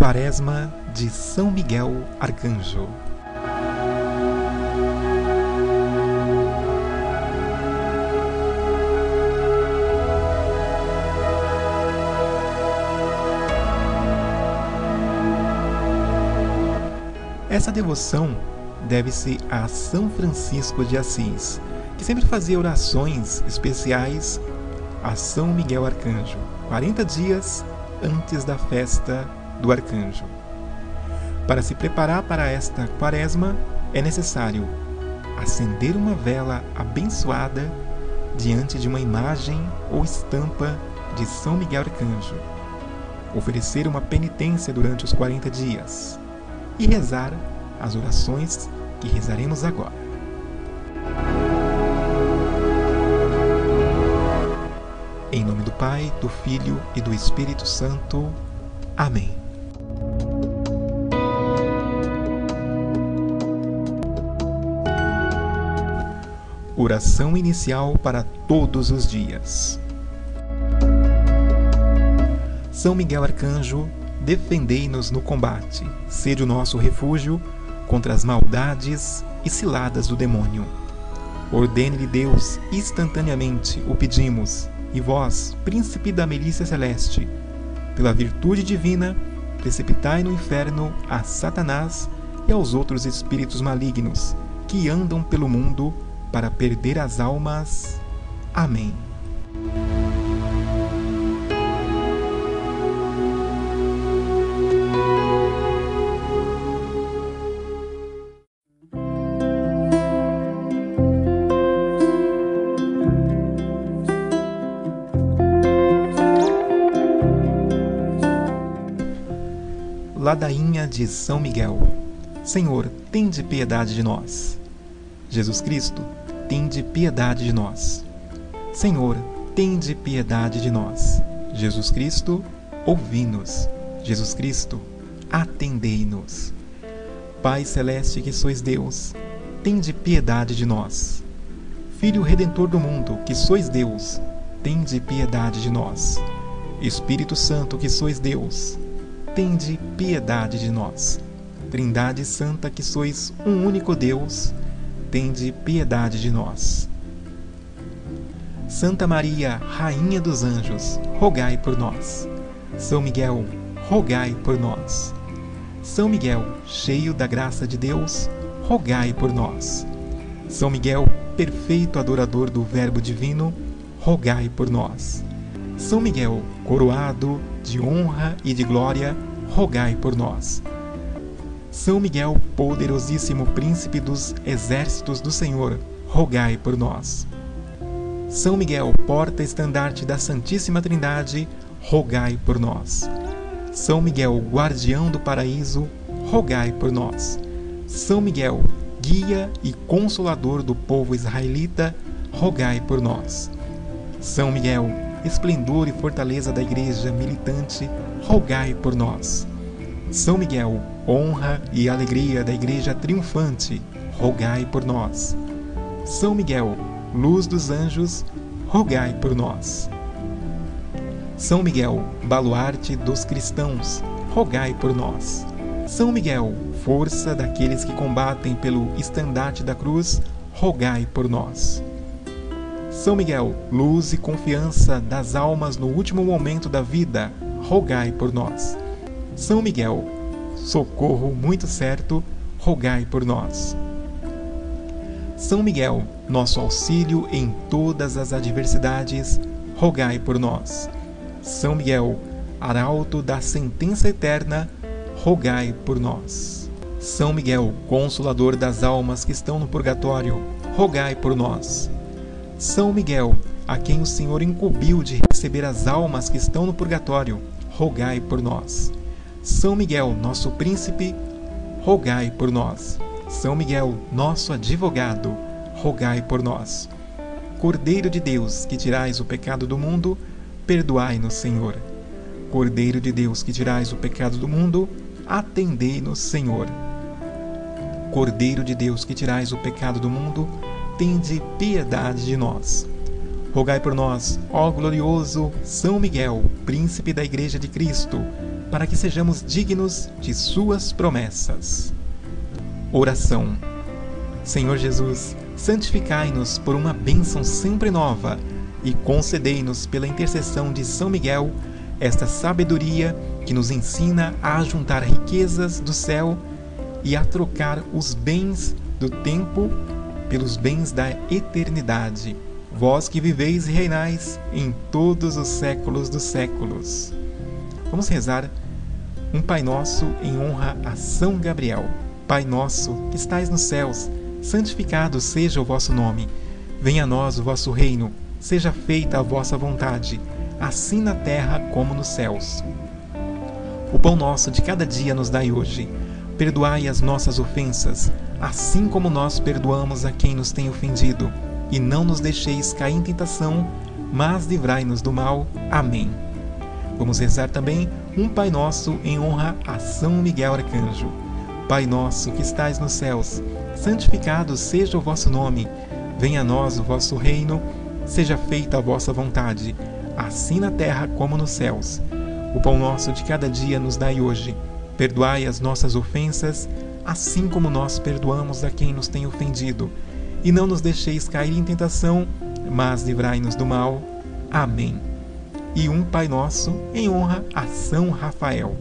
Quaresma de São Miguel Arcanjo. Essa devoção deve-se a São Francisco de Assis, que sempre fazia orações especiais a São Miguel Arcanjo, 40 dias antes da festa do Arcanjo. Para se preparar para esta quaresma, é necessário acender uma vela abençoada diante de uma imagem ou estampa de São Miguel Arcanjo, oferecer uma penitência durante os 40 dias e rezar as orações que rezaremos agora. Em nome do Pai, do Filho e do Espírito Santo. Amém. Oração inicial para todos os dias. São Miguel Arcanjo, defendei-nos no combate, sede o nosso refúgio contra as maldades e ciladas do demônio. Ordene-lhe Deus, instantaneamente o pedimos, e vós, príncipe da milícia celeste, pela virtude divina, precipitai no inferno a Satanás e aos outros espíritos malignos que andam pelo mundo para perder as almas. Amém. Ladainha de São Miguel. Senhor, tende piedade de nós. Jesus Cristo, tende piedade de nós. Senhor, tende piedade de nós. Jesus Cristo, ouvi-nos. Jesus Cristo, atendei-nos. Pai celeste que sois Deus, tende piedade de nós. Filho redentor do mundo, que sois Deus, tende piedade de nós. Espírito Santo, que sois Deus, tende piedade de nós. Trindade Santa, que sois um único Deus, tende piedade de nós. Santa Maria, Rainha dos Anjos, rogai por nós. São Miguel, rogai por nós. São Miguel, cheio da graça de Deus, rogai por nós. São Miguel, perfeito adorador do Verbo Divino, rogai por nós. São Miguel, coroado de honra e de glória, rogai por nós. São Miguel, poderosíssimo príncipe dos exércitos do Senhor, rogai por nós. São Miguel, porta-estandarte da Santíssima Trindade, rogai por nós. São Miguel, guardião do paraíso, rogai por nós. São Miguel, guia e consolador do povo israelita, rogai por nós. São Miguel, esplendor e fortaleza da Igreja militante, rogai por nós. São Miguel, honra e alegria da Igreja triunfante, rogai por nós. São Miguel, luz dos anjos, rogai por nós. São Miguel, baluarte dos cristãos, rogai por nós. São Miguel, força daqueles que combatem pelo estandarte da cruz, rogai por nós. São Miguel, luz e confiança das almas no último momento da vida, rogai por nós. São Miguel, socorro muito certo, rogai por nós. São Miguel, nosso auxílio em todas as adversidades, rogai por nós. São Miguel, arauto da sentença eterna, rogai por nós. São Miguel, consolador das almas que estão no purgatório, rogai por nós. São Miguel, a quem o Senhor incumbiu de receber as almas que estão no purgatório, rogai por nós. São Miguel, nosso príncipe, rogai por nós. São Miguel, nosso advogado, rogai por nós. Cordeiro de Deus, que tirais o pecado do mundo, perdoai-nos, Senhor. Cordeiro de Deus, que tirais o pecado do mundo, atendei-nos, Senhor. Cordeiro de Deus, que tirais o pecado do mundo, tende piedade de nós. Rogai por nós, ó glorioso São Miguel, príncipe da Igreja de Cristo, para que sejamos dignos de Suas promessas. Oração. Senhor Jesus, santificai-nos por uma bênção sempre nova e concedei-nos, pela intercessão de São Miguel, esta sabedoria que nos ensina a juntar riquezas do céu e a trocar os bens do tempo pelos bens da eternidade vós que viveis e reinais em todos os séculos dos séculos. Vamos rezar um Pai Nosso em honra a São Gabriel. Pai nosso, que estais nos céus, santificado seja o vosso nome. Venha a nós o vosso reino, seja feita a vossa vontade, assim na terra como nos céus. O pão nosso de cada dia nos dai hoje. Perdoai as nossas ofensas, assim como nós perdoamos a quem nos tem ofendido e não nos deixeis cair em tentação, mas livrai-nos do mal. Amém. Vamos rezar também um Pai Nosso em honra a São Miguel Arcanjo. Pai nosso que estais nos céus, santificado seja o vosso nome. Venha a nós o vosso reino, seja feita a vossa vontade, assim na terra como nos céus. O pão nosso de cada dia nos dai hoje. Perdoai as nossas ofensas, assim como nós perdoamos a quem nos tem ofendido e não nos deixeis cair em tentação, mas livrai-nos do mal. Amém. E um Pai Nosso em honra a São Rafael.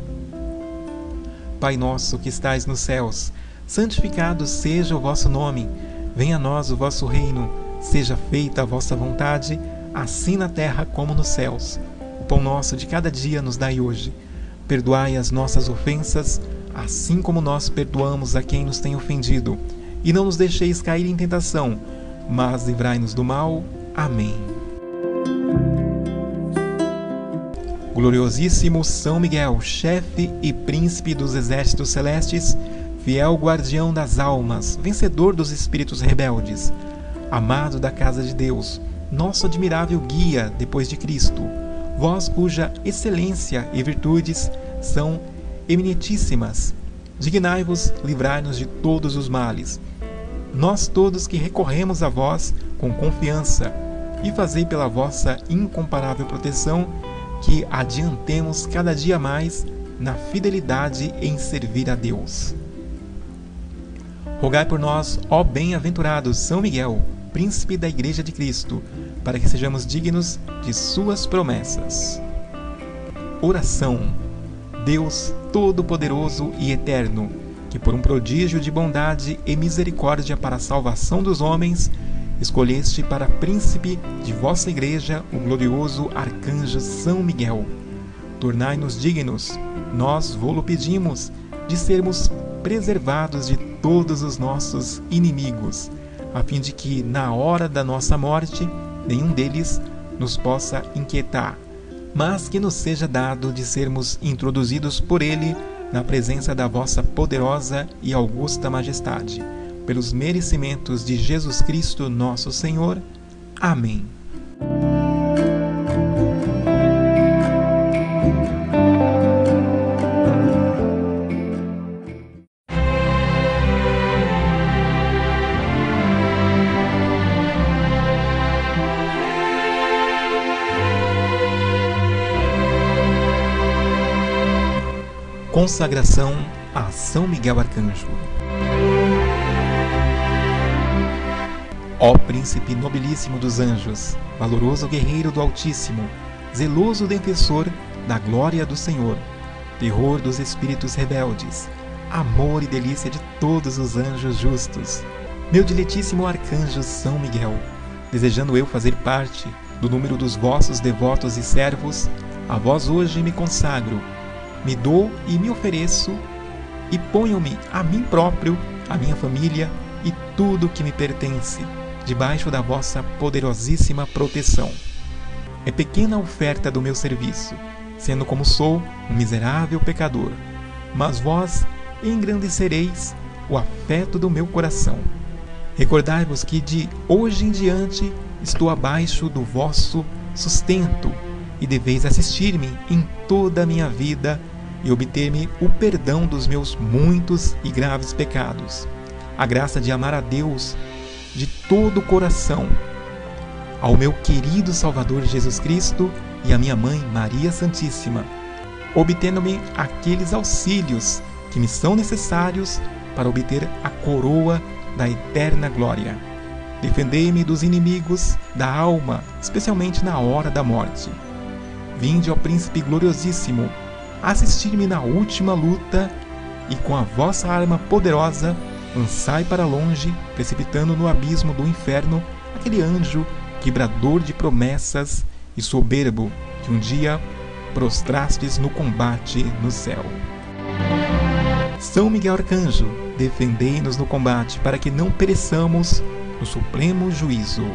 Pai nosso que estais nos céus, santificado seja o vosso nome. Venha a nós o vosso reino. Seja feita a vossa vontade, assim na terra como nos céus. O pão nosso de cada dia nos dai hoje. Perdoai as nossas ofensas, assim como nós perdoamos a quem nos tem ofendido e não nos deixeis cair em tentação, mas livrai-nos do mal. Amém. Gloriosíssimo São Miguel, chefe e príncipe dos exércitos celestes, fiel guardião das almas, vencedor dos espíritos rebeldes, amado da casa de Deus, nosso admirável guia depois de Cristo, vós cuja excelência e virtudes são eminentíssimas, dignai-vos livrai-nos de todos os males. Nós todos que recorremos a vós com confiança, e fazei pela vossa incomparável proteção que adiantemos cada dia mais na fidelidade em servir a Deus. Rogai por nós, ó bem-aventurado São Miguel, príncipe da Igreja de Cristo, para que sejamos dignos de suas promessas. Oração. Deus Todo-Poderoso e Eterno, que por um prodígio de bondade e misericórdia para a salvação dos homens, escolheste para príncipe de vossa igreja o glorioso arcanjo São Miguel. Tornai-nos dignos, nós vô-lo pedimos, de sermos preservados de todos os nossos inimigos, a fim de que, na hora da nossa morte, nenhum deles nos possa inquietar, mas que nos seja dado de sermos introduzidos por ele na presença da vossa poderosa e augusta majestade, pelos merecimentos de Jesus Cristo, nosso Senhor. Amém. Consagração a São Miguel Arcanjo. Ó Príncipe nobilíssimo dos anjos, valoroso guerreiro do Altíssimo, zeloso defensor da glória do Senhor, terror dos espíritos rebeldes, amor e delícia de todos os anjos justos, meu diletíssimo arcanjo São Miguel, desejando eu fazer parte do número dos vossos devotos e servos, a vós hoje me consagro me dou e me ofereço e ponho-me a mim próprio, a minha família e tudo que me pertence, debaixo da vossa poderosíssima proteção. É pequena a oferta do meu serviço, sendo como sou um miserável pecador, mas vós engrandecereis o afeto do meu coração. Recordai-vos que de hoje em diante estou abaixo do vosso sustento e deveis assistir-me em toda a minha vida e obter-me o perdão dos meus muitos e graves pecados, a graça de amar a Deus de todo o coração ao meu querido Salvador Jesus Cristo e à minha mãe Maria Santíssima, obtendo-me aqueles auxílios que me são necessários para obter a coroa da eterna glória. Defendei-me dos inimigos da alma, especialmente na hora da morte. Vinde ao Príncipe Gloriosíssimo, assistir-me na última luta e com a vossa arma poderosa lançai para longe, precipitando no abismo do inferno aquele anjo quebrador de promessas e soberbo que um dia prostrastes no combate no céu. São Miguel Arcanjo, defendei-nos no combate para que não pereçamos no supremo juízo.